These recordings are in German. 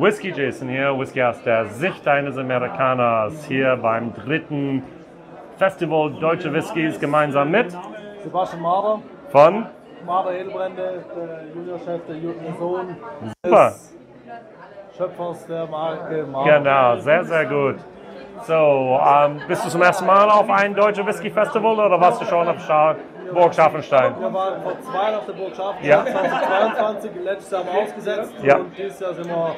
Whisky Jason hier, Whisky aus der Sicht eines Amerikaners, hier beim dritten Festival Deutsche Whiskys gemeinsam mit Sebastian Marder, von Marder Edelbrände, der Juniorchef, der Jürgen Sohn Super. des Schöpfers der Marke Marder. Genau, sehr, sehr gut. So, ähm, bist du zum ersten Mal auf ein Deutsche Whisky Festival oder warst du schon auf Scha Burg Scharfenstein? Wir waren vor zwei auf der Burg Scharfenstein, Ja. 2022, letztes Jahr haben wir ausgesetzt Ja. und dieses Jahr sind wir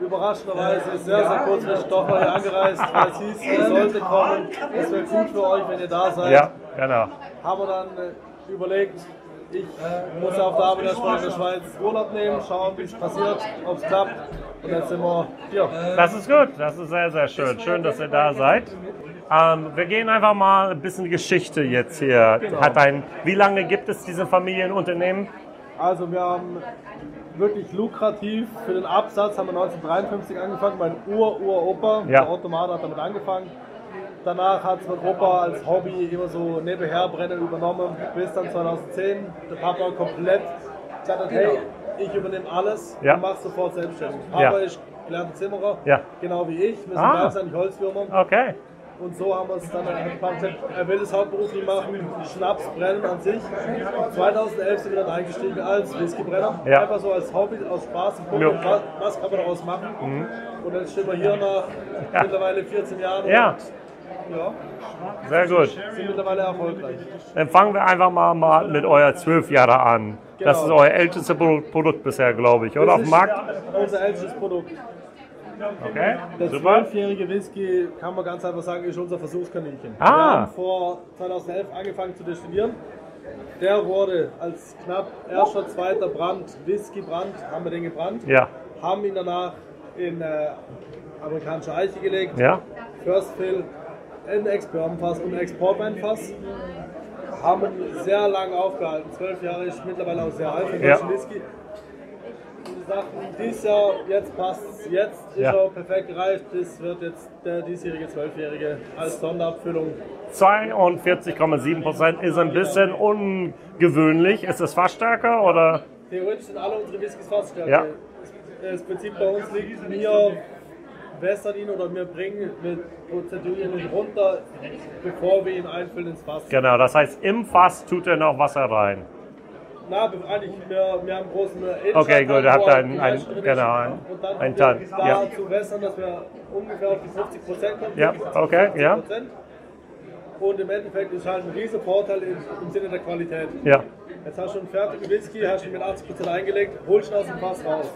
überraschenderweise sehr, sehr kurzfristig doch mal hier angereist, weil es hieß, ihr solltet kommen, es wäre gut für euch, wenn ihr da seid. Ja, genau. Haben wir dann äh, überlegt, ich muss auf der Arbeit erstmal in der Schweiz Urlaub nehmen, schauen, wie es passiert, ob es klappt. Und jetzt sind wir hier. Das ist gut, das ist sehr, sehr schön. Schön, dass ihr da seid. Ähm, wir gehen einfach mal ein bisschen Geschichte jetzt hier. Hat ein, wie lange gibt es diese Familienunternehmen? Also wir haben wirklich lukrativ für den Absatz haben wir 1953 angefangen. Mein Ur-Ur-Opa, Ja. der Otto Mader, hat damit angefangen. Danach hat es mein Opa als Hobby immer so nebenher brennen übernommen, bis dann 2010 der Papa komplett gesagt hat, hey, ich übernehme alles Ja. und mach sofort selbstständig. Ja. Papa ist gelernter Zimmerer, Ja. genau wie ich. Wir sind Ah. ah. eigentlich Holzwürmer. Okay. Und so haben wir es dann Papa gesagt, er will es hauptberuflich machen, Schnaps brennen an sich. 2011 sind wir dann eingestiegen als Whiskybrenner. Ja. Einfach so als Hobby, aus Spaß und Ja. gucken, was, was kann man daraus machen. Und jetzt stehen wir hier nach Ja. mittlerweile 14 Jahren Ja. ja, Sehr gut. sind mittlerweile erfolgreich. Dann fangen wir einfach mal, mal mit euer 12 Jahre an. Das ist Genau. euer ältestes Pro- Produkt bisher, glaube ich, oder? Auf dem Markt? Unser ältestes Produkt. Okay. Der Super. zwölfjährige Whisky, kann man ganz einfach sagen, ist unser Versuchskaninchen. Ah. Wir haben vor 2011 angefangen zu destillieren. Der wurde als knapp erster, zweiter Brand, Whisky-Brand, haben wir den gebrannt. Ja. Haben ihn danach in äh, amerikanische Eiche gelegt. Ja. First Fill, ein Ex-Bourbon-Fass und ein Ex-Portwein-Fass. Haben ihn sehr lange aufgehalten. Zwölf Jahre ist mittlerweile auch sehr alt für Ja. Whisky. Sagten, dieses Jahr, jetzt passt es, jetzt ist Ja. er perfekt gereift. Das wird jetzt der diesjährige Zwölfjährige als Sonderabfüllung. 42,7 Prozent ist ein bisschen ungewöhnlich. Ist es Fassstärker oder? Theoretisch sind alle unsere Whiskys Fassstärke. Ja. Das Prinzip bei uns liegt, wir wässern ihn oder wir bringen, wir prozedurieren ihn runter, bevor wir ihn einfüllen ins Fass. Genau, das heißt, im Fass tut er noch Wasser rein. Na, be- eigentlich, wir, wir haben einen großen Edelstahl- Okay, gut, ihr habt einen- einen- genau, einen- und dann einen Tank, wir ja. da zu wässern, dass wir ungefähr auf die 50 Prozent kommen. Ja, 50, okay, ja. 50%. Und im Endeffekt ist halt ein riesen Vorteil im, im Sinne der Qualität. Ja. Jetzt hast du einen fertigen Whisky, hast ihn mit 80% eingelegt, holst ihn aus dem Fass raus.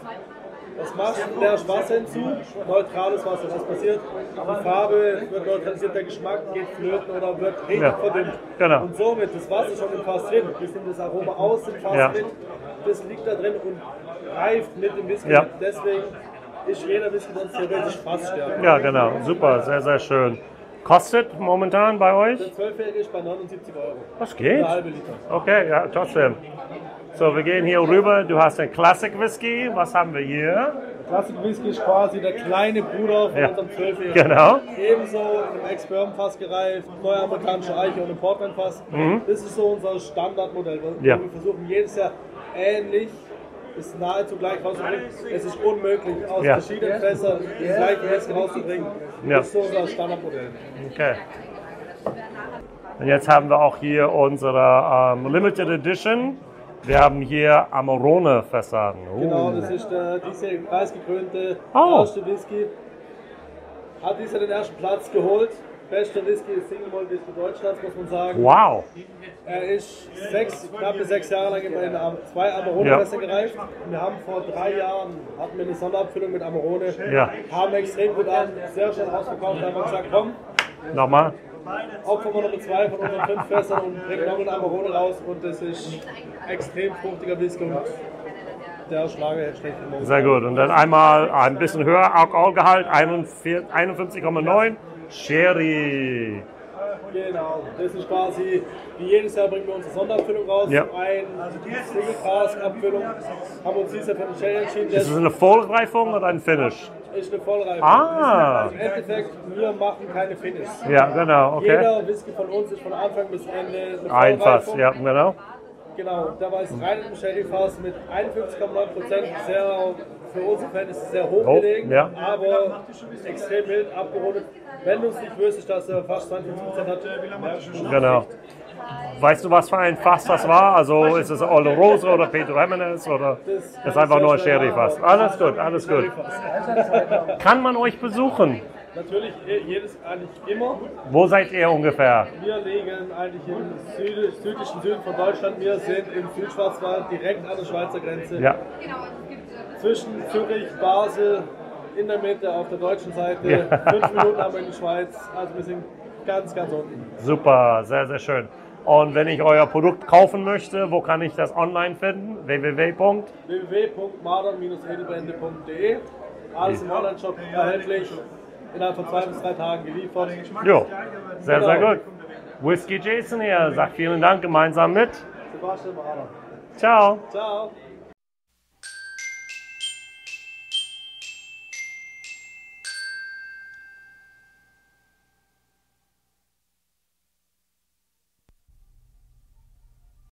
Was machst? Leerst Wasser hinzu, neutrales Wasser. Was passiert? Die Farbe wird neutralisiert, der Geschmack geht flöten oder wird richtig Ja, verdünnt. genau. Und somit, das Wasser schon im Fass drin, bis nimmt das Aroma aus dem Fass Ja. mit, das liegt da drin und reift mit dem Whisky. Ja. Deswegen ist jeder Whisky sonst theoretisch Fassstärke. Ja, genau. Super, sehr, sehr schön. Kostet momentan bei euch? Der 12-Jährige ist bei 79 Euro. Was geht? Eine halbe Liter. Okay, ja, trotzdem. So, wir gehen hier rüber. Du hast den Classic Whisky. Was haben wir hier? Classic Whisky ist quasi der kleine Bruder von Ja. unserem 12-Jährigen. Genau. Ebenso im Ex-Bourbon-Fass gereift, neue amerikanische Eiche und im Portwein-Fass. Das ist so unser Standardmodell. Mhm. Ja. Wir versuchen jedes Jahr ähnlich, ist nahezu gleich rauszubringen. Es ist unmöglich, aus Ja. verschiedenen Fässern die gleiche Whisky rauszubringen. Ja. Das ist so unser Standardmodell. Okay. Und jetzt haben wir auch hier unsere ähm, Limited Edition. Wir haben hier Amarone-Fässer. Oh. Genau, das ist der diesjährige preisgekrönte Oh. erste Whisky. Hat dieses Jahr den ersten Platz geholt. Bester Whisky, Single Malt Whisky Deutschlands, muss man sagen. Wow. Er ist sechs, knappe sechs Jahre lang immer in zwei Amarone-Fässer gereift. Wir haben vor drei Jahren hatten wir eine Sonderabfüllung mit Amarone. Ja. Haben extrem gut an, sehr schnell ausverkauft. Haben wir gesagt, komm, Nochmal. Opfern wir Nummer zwei von unseren fünf Fässern und bringen noch einen Amarone raus. Und das ist extrem fruchtiger Whisky und der Schlager schlecht Sehr gut. Und dann einmal ein bisschen höher Alkoholgehalt, 41 51,9. Sherry. Genau, das ist quasi, wie jedes Jahr bringen wir unsere Sonderabfüllung raus. Ja. Ein Single Cask Abfüllung. Haben uns dieses Jahr für den Sherry entschieden. Ist es eine Vollreifung oder ein Finish? ist eine Vollreife. Ah. Im Endeffekt, wir machen keine Finish. Ja, genau. Okay. Jeder Whisky von uns ist von Anfang bis Ende eine Ein Fass. Vollreifung. Ja, genau. Genau, da war es rein im Sherry-Fass mit 51,9%, sehr für unsere Verhältnisse sehr hoch gelegen, ja. aber extrem mild abgerundet. Wenn du es nicht wüsstest, dass er fast 20 Prozent hat, ja, Genau. Weißt du, was für ein Fass das war? Also ist es Olle Rose oder Pedro Jimenez oder ist es einfach nur ein Sherry-Fass? Alles gut, alles gut. Kann man euch besuchen? Natürlich jedes eigentlich immer. Wo seid ihr ungefähr? Wir liegen eigentlich im Süd südlichen Süden von Deutschland. Wir sind im Südschwarzwald direkt an der Schweizer Grenze. Ja, Zwischen Zürich, Basel, in der Mitte auf der deutschen Seite. Ja. Fünf Minuten haben wir in die Schweiz. Also wir sind ganz, ganz unten. super, sehr, sehr schön. Und wenn ich euer Produkt kaufen möchte, wo kann ich das online finden? www. www.madern-edelbrände.de Alles im Online-Shop erhältlich. Innerhalb von zwei bis drei Tagen geliefert. Jo, sehr, sehr gut. Whisky Jason hier sagt vielen Dank gemeinsam mit. Sebastian Mader. Ciao. Ciao.